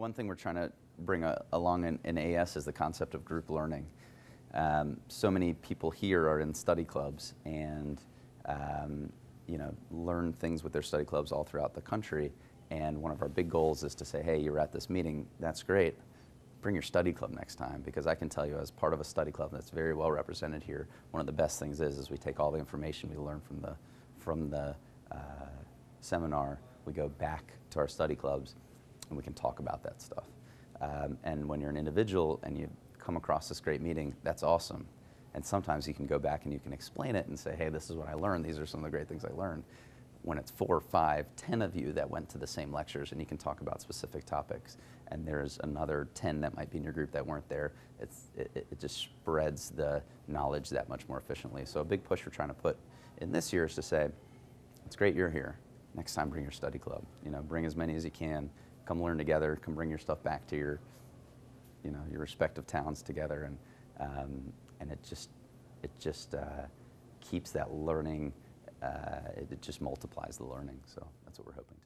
one thing we're trying to bring a, along in, in, AES is the concept of group learning. Um, so many people here are in study clubs and um, you know learn things with their study clubs all throughout the country. And one of our big goals is to say, hey, you're at this meeting, that's great. Bring your study club next time because I can tell you, as part of a study club that's very well represented here, one of the best things is is we take all the information we learn from the from the uh, seminar, we go back to our study clubs, and we can talk about that stuff. Um, and when you're an individual and you come across this great meeting, that's awesome. And sometimes you can go back and you can explain it and say, hey, this is what I learned. These are some of the great things I learned. When it's four, five, ten of you that went to the same lectures and you can talk about specific topics, and there's another 10 that might be in your group that weren't there, it's, it, it just spreads the knowledge that much more efficiently. So a big push we're trying to put in this year is to say, it's great you're here. Next time, bring your study club. You know, bring as many as you can. Come learn together. Come bring your stuff back to your, you know, your respective towns together, and um, and it just it just uh, keeps that learning. Uh, it, it just multiplies the learning. So that's what we're hoping.